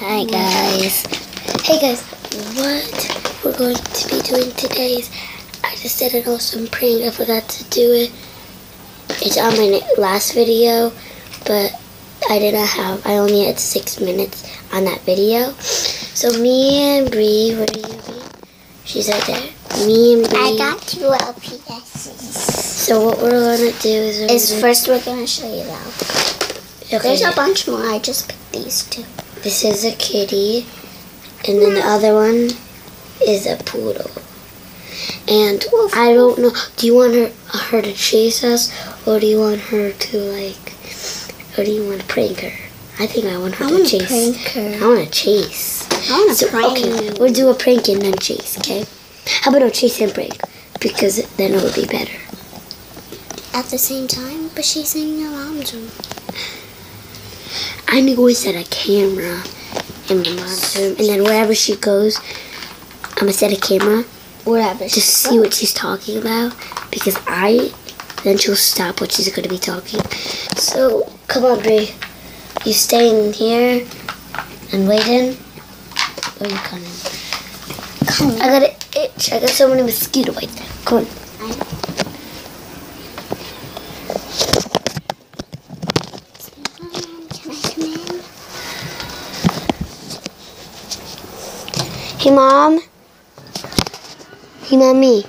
Hi guys. Hey guys, what we're going to be doing today is I just did an awesome prank. I forgot to do it. It's on my last video, but I didn't have. I only had six minutes on that video. So me and Bree, what are you, Bree? She's right there. Me and Bree. I got two LPSs. So what we're gonna do is we're Is gonna- first we're gonna show you that. okay. There's a bunch more. I just picked these two. This is a kitty, and then the other one is a poodle. And I don't know. Do you want her her to chase us, or do you want her to like, or do you want to prank her? I think I want her I to chase. prank her. I want to chase. I wanna So, prank. okay, we'll do a prank and then chase. Okay. How about no chase and prank? Because then it would be better. At the same time, but she's in your mom's I knew we set a camera in my mom's room, and then wherever she goes, I'm gonna set a camera Wherever to see what she's talking about because I then she'll stop what she's gonna be talking. So come on, Bree. You staying here and waiting? Or you coming? Come on. I got an itch. I got so many mosquito bites. Come on. Can I come in? Hey, mom. Hey, mommy.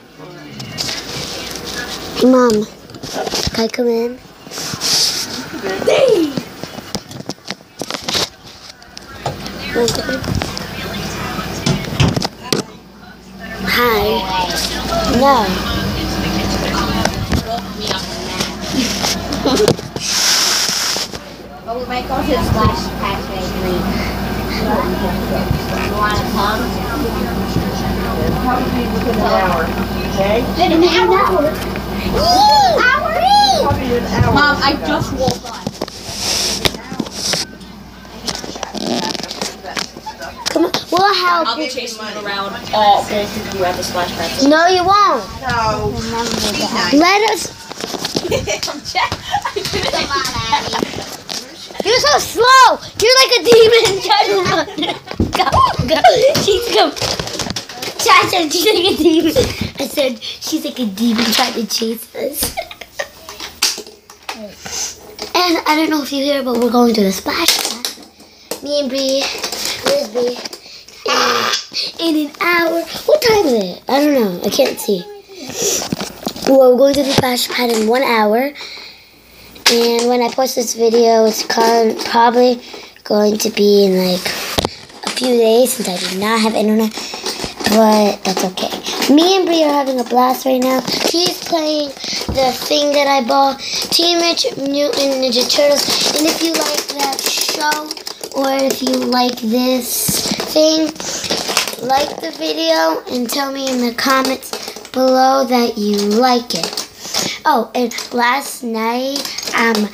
Hey, mom. Can I come in? Okay. Hi. No. But we might go to the splash pad today. You want to come? Probably within an hour, okay? In an hour. Probably an hour. Mom, I just woke up. Come on. We'll help. I'll be chasing you around uh, all places you at the splash pad. No, you won't. No. Let us. You're so slow. You're like a demon. trying to run. go, go. She's go. I said she's like a demon. I said she's like a demon trying to chase us. and I don't know if you hear, but we're going to the splash pad. Me and Bree. Where's Bree? In, in an hour. What time is it? I don't know. I can't see. Well, we're going to the splash pad in one hour. And when I post this video, it's probably going to be in like a few days since I do not have internet. But that's okay. Me and Bree are having a blast right now. She's playing the thing that I bought, Teenage Mutant Ninja Turtles. And if you like that show, or if you like this thing, like the video and tell me in the comments below that you like it. Oh, and last night, um,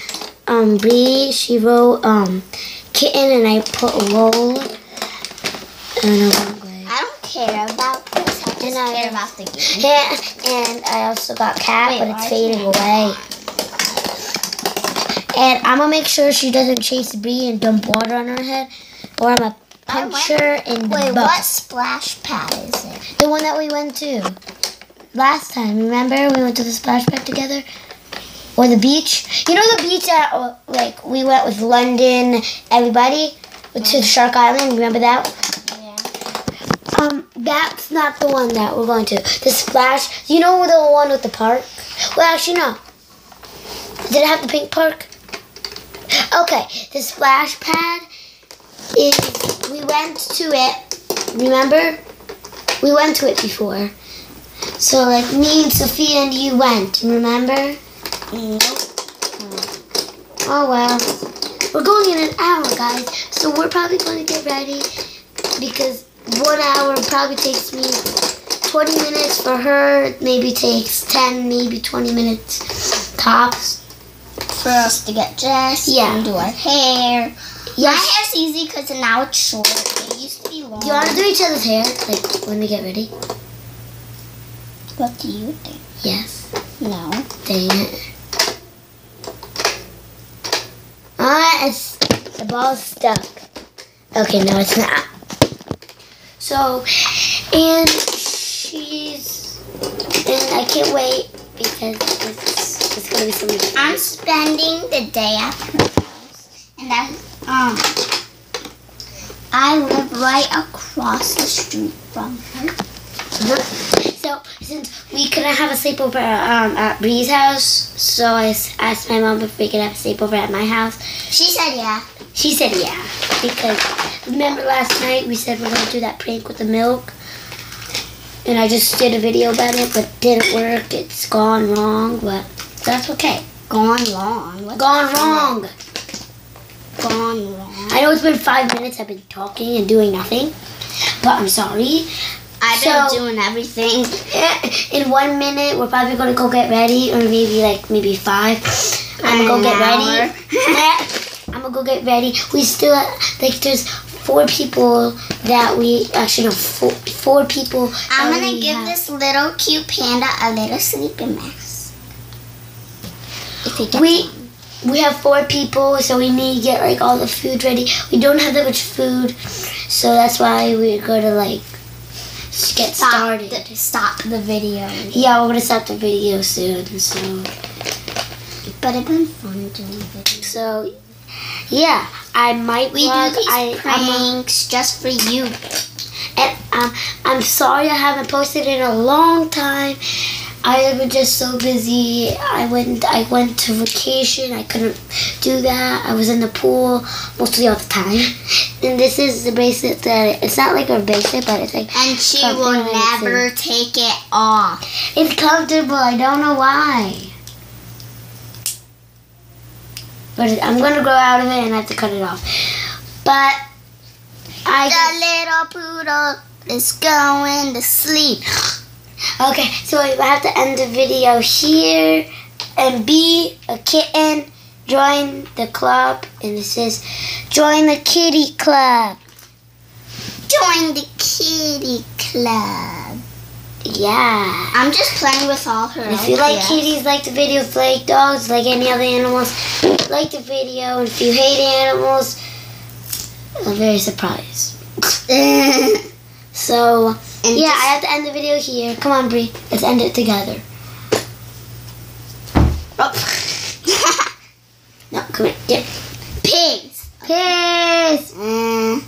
um, Bree, she wrote, um, kitten and I put roll. And I. I don't care about this. I just And I- care about the game. Yeah, and I also got cat, Wait, but it's fading away. And I'm gonna make sure she doesn't chase Bree and dump water on her head, or I'm gonna punch her in the Wait, butt. what splash pad is it? The one that we went to last time. Remember we went to the splash pad together, or the beach. You know the beach that uh, like we went with London, everybody to Shark Island. Remember that? Yeah. Um, that's not the one that we're going to. The splash. You know the one with the park? Well, actually no. Did it have the pink park? Okay, the splash pad is. We went to it. Remember? We went to it before. So like me and Sophia and you went. Remember? Oh well. We're going in an hour, guys. So we're probably going to get ready because one hour probably takes me 20 minutes for her. Maybe takes 10, maybe 20 minutes tops. For us to get dressed Yeah. and do our hair. My hair's easy because now it's short. It used to be long. Do you want to do each other's hair? Like when we get ready? What do you think? Yes. No. Dang it. Ah, it's the ball's stuck. Okay, no, it's not. So, and she's, and I can't wait because it's, it's gonna be so much fun. I'm spending the day at her house, and I um I live right across the street from her. So since we couldn't have a sleepover um, at Bree's house, so I asked my mom if we could have a sleepover at my house. She said yeah. She said yeah because remember last night we said we're gonna do that prank with the milk, and I just did a video about it, but didn't work. It's gone wrong, but that's okay. Gone wrong. What's Gone wrong. gone wrong? I know it's been five minutes. I've been talking and doing nothing, but I'm sorry. I've been So- doing everything. In one minute, we're probably gonna go get ready, or maybe like maybe five. I'm gonna go get hour. ready. I'm gonna go get ready. We still like there's four people that we actually no four, four people. I'm gonna give have. this little cute panda a little sleeping mask. If he gets We one. we have four people, so we need to get like all the food ready. We don't have that much food, so that's why we're gonna like get stop started. the, stop the video. Yeah, we're gonna start the video soon. So But it's been fun doing videos. so yeah, I might We vlog. do these I, I'm pranks just for you. And um, I'm sorry I haven't posted in a long time. I was just so busy. I went I went to vacation. I couldn't do that. I was in the pool mostly all the time. And this is the bracelet that it's not like a bracelet, but it's like And she will never take it off. it's comfortable. I don't know why. But I'm gonna grow out of it and I have to cut it off. But I The little poodle is going to sleep. Okay, so I have to end the video here and be a kitten. Join the club, and this is join the kitty club. Join the kitty club. Yeah. I'm just playing with all her. If you like kitties, like the video. If you like dogs, like any other animals, like the video. And if you hate animals, I'm very surprised. So and yeah, I have to end the video here. Come on, Bree, let's end it together. Oh. no, come here. Get pigs. piss. Mm.